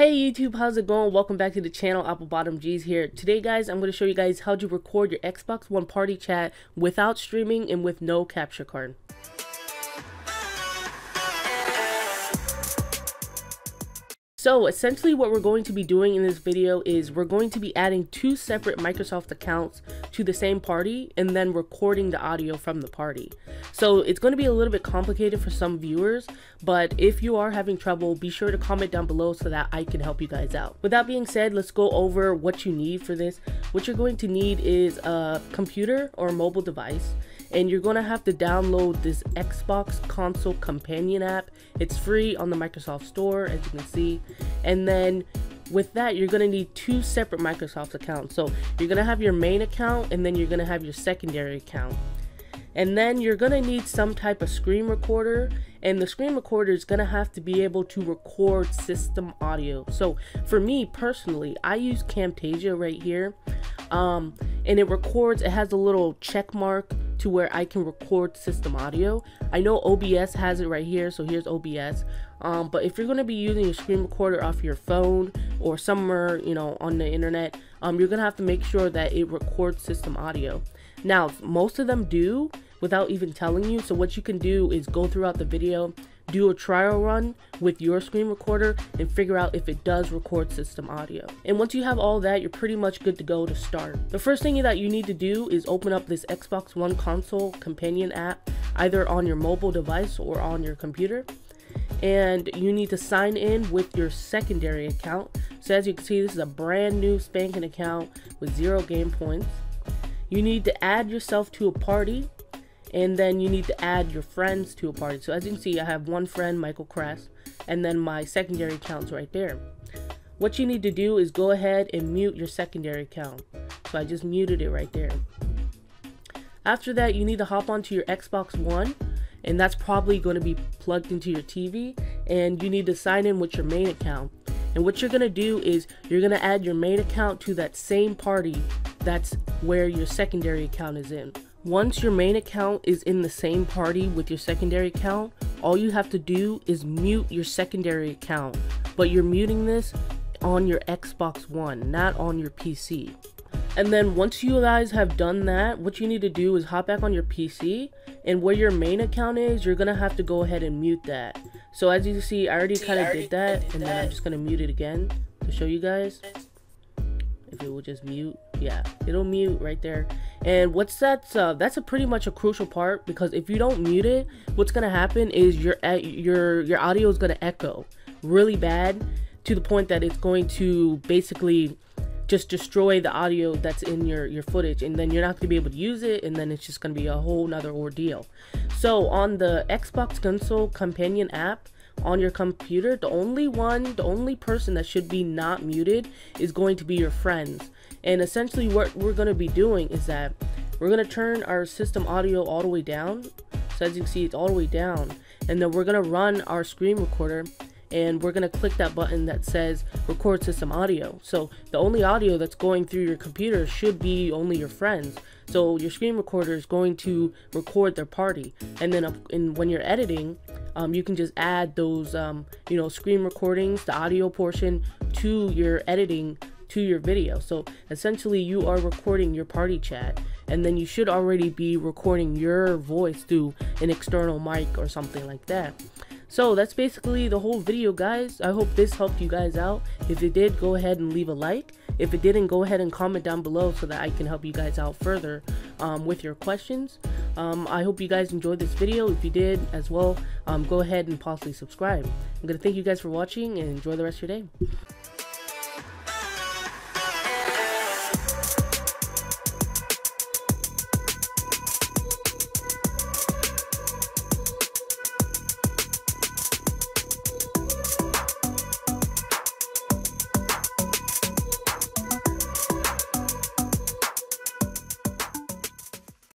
Hey YouTube, how's it going? Welcome back to the channel, Apple Bottom G's here. Today guys, I'm going to show you guys how to record your Xbox One party chat without streaming and with no capture card. So essentially what we're going to be doing in this video is we're going to be adding two separate Microsoft accounts to the same party and then recording the audio from the party. So it's going to be a little bit complicated for some viewers, but if you are having trouble, be sure to comment down below so that I can help you guys out. With that being said, let's go over what you need for this. What you're going to need is a computer or mobile device and you're to have to download this Xbox Console Companion app. It's free on the Microsoft Store, as you can see. And then with that, you're going to need two separate Microsoft accounts. So you're going to have your main account, and then you're going to have your secondary account. And then you're going to need some type of screen recorder and the screen recorder is going to have to be able to record system audio. So for me personally, I use Camtasia right here um, and it records, it has a little check mark to where I can record system audio. I know OBS has it right here, so here's OBS. Um, but if you're going to be using a screen recorder off your phone or somewhere, you know, on the internet, um, you're going to have to make sure that it records system audio. Now, most of them do without even telling you. So what you can do is go throughout the video, do a trial run with your screen recorder and figure out if it does record system audio. And once you have all that, you're pretty much good to go to start. The first thing that you need to do is open up this Xbox One console companion app either on your mobile device or on your computer. And you need to sign in with your secondary account. So as you can see, this is a brand new spanking account with zero game points. You need to add yourself to a party and then you need to add your friends to a party. So as you can see, I have one friend, Michael Kress, and then my secondary account's right there. What you need to do is go ahead and mute your secondary account. So I just muted it right there. After that, you need to hop onto your Xbox One, and that's probably going to be plugged into your TV, and you need to sign in with your main account. And what you're going to do is you're going to add your main account to that same party that's where your secondary account is in. Once your main account is in the same party with your secondary account, all you have to do is mute your secondary account. But you're muting this on your Xbox One, not on your PC. And then once you guys have done that, what you need to do is hop back on your PC and where your main account is, you're gonna have to go ahead and mute that. So as you see, I already kind of did that and then I'm just gonna mute it again to show you guys. If it will just mute yeah it'll mute right there. And what's that uh, that's a pretty much a crucial part because if you don't mute it what's gonna happen is your your your audio is gonna echo really bad to the point that it's going to basically just destroy the audio that's in your your footage and then you're not going to be able to use it and then it's just going to be a whole nother ordeal. So on the xbox console companion app on your computer the only one the only person that should be not muted is going to be your friends and essentially what we're going to be doing is that we're going to turn our system audio all the way down. So as you can see, it's all the way down. And then we're going to run our screen recorder and we're going to click that button that says record system audio. So the only audio that's going through your computer should be only your friends. So your screen recorder is going to record their party. And then in, when you're editing, um, you can just add those, um, you know, screen recordings, the audio portion to your editing to your video. So essentially you are recording your party chat and then you should already be recording your voice through an external mic or something like that. So that's basically the whole video guys. I hope this helped you guys out. If it did, go ahead and leave a like. If it didn't, go ahead and comment down below so that I can help you guys out further um, with your questions. Um, I hope you guys enjoyed this video. If you did as well, um, go ahead and possibly subscribe. I'm going to thank you guys for watching and enjoy the rest of your day.